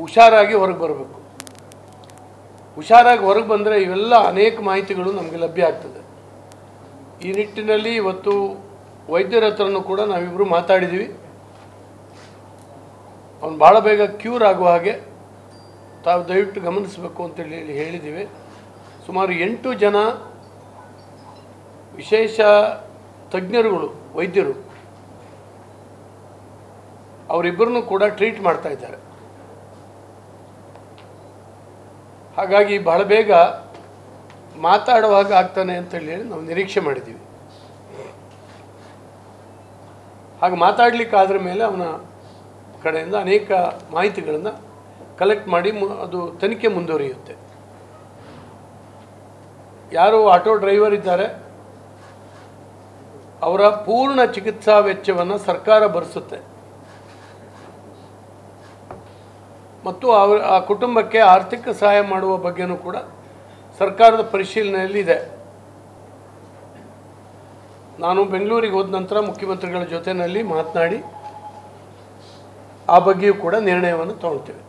ಹುಷಾರಾಗಿ ಹೊರಗೆ ಬರಬೇಕು. ಹುಷಾರಾಗಿ ಹೊರಗೆ ಬಂದರೆ ಇವೆಲ್ಲ ಅನೇಕ ಮಾಹಿತಿಗಳು ನಮಗೆ ಲಭ್ಯ ಆಗ್ತದೆ. ಈ ನಿಟ್ಟಿನಲ್ಲಿ ಇವತ್ತು ವೈದ್ಯರ ಹತ್ರನೂ ಕೂಡ ನಾವಿಬ್ಬರು ಮಾತಾಡಿದ್ದೀವಿ ಅವನು ಭಾಳ ಬೇಗ ಕ್ಯೂರ್ ಆಗುವ ಹಾಗೆ ತಾವು ದಯವಿಟ್ಟು ಗಮನಿಸಬೇಕು ಅಂತೇಳಿ ಹೇಳಿ ಹೇಳಿದ್ದೀವಿ ಸುಮಾರು ಎಂಟು ಜನ ವಿಶೇಷ ತಜ್ಞರುಗಳು, ವೈದ್ಯರು, ಅವರಿಬ್ಬರನ್ನು ಕೂಡ ಟ್ರೀಟ್ ಮಾಡ್ತಾ ಇದ್ದಾರೆ. ಹಾಗಾಗಿ ಬಹಳ ಬೇಗ ಮಾತಾಡುವಾಗ ಆಗ್ತಾನೆ ಅಂತೇಳಿ ಹೇಳಿ ನಾವು ನಿರೀಕ್ಷೆ ಮಾಡಿದ್ದೀವಿ. ಹಾಗೆ ಮಾತಾಡಲಿಕ್ಕಾದ್ರ ಮೇಲೆ ಅವನ ಕಡೆಯಿಂದ ಅನೇಕ ಮಾಹಿತಿಗಳನ್ನು ಕಲೆಕ್ಟ್ ಮಾಡಿ ಅದು ತನಿಖೆ ಮುಂದುವರಿಯುತ್ತೆ. ಯಾರು ಆಟೋ ಡ್ರೈವರ್ ಇದ್ದಾರೆ. ಅವರ ಪೂರ್ಣ ಚಿಕಿತ್ಸಾ ವೆಚ್ಚವನ್ನು ಸರ್ಕಾರ ಭರಿಸುತ್ತೆ. ಮತ್ತು ಅವರ, ಆ ಕುಟುಂಬಕ್ಕೆ ಆರ್ಥಿಕ ಸಹಾಯ ಮಾಡುವ ಬಗ್ಗೆನೂ ಕೂಡ ಸರ್ಕಾರದ ಪರಿಶೀಲನೆಯಲ್ಲಿ ಇದೆ ನಾನು ಬೆಂಗಳೂರಿಗೆ ಹೋದ ನಂತರ ಮುಖ್ಯಮಂತ್ರಿಗಳ ಜೊತೆಯಲ್ಲಿ ಮಾತನಾಡಿ ಆ ಬಗ್ಗೆಯೂ ಕೂಡ ನಿರ್ಣಯವನ್ನು ತಗೊಳ್ತೇವೆ.